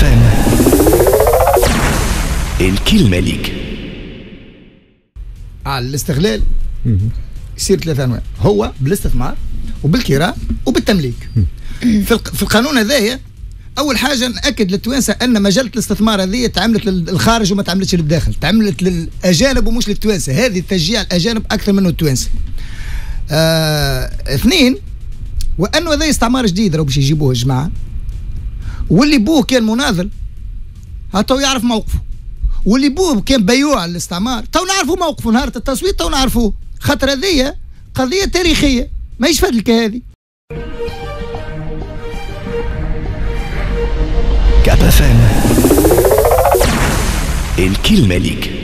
فام الكلمة ليك. على الاستغلال يصير ثلاثة أنواع. هو بالاستثمار وبالكراء وبالتمليك. في الق- في القانون هذايا أول حاجة نأكد للتوانسة أن مجله الاستثمار هذه تعملت للخارج وما تعملتش للداخل. تعملت للأجانب ومش للتوانسة. هذه تشجيع الأجانب أكثر منه التوانسة. آه اثنين وأنه هذا استعمار جديد راهو باش يجيبوه الجماعه واللي بوه كان مناضل هاتو يعرف موقفه. واللي بوه كان بيوع الاستعمار. تو نعرفوا موقفه نهار التصويت تو نعرفوه. خاطر هذه قضية تاريخية ما يشفد لك هذه. كأب فام الكلمة ليك.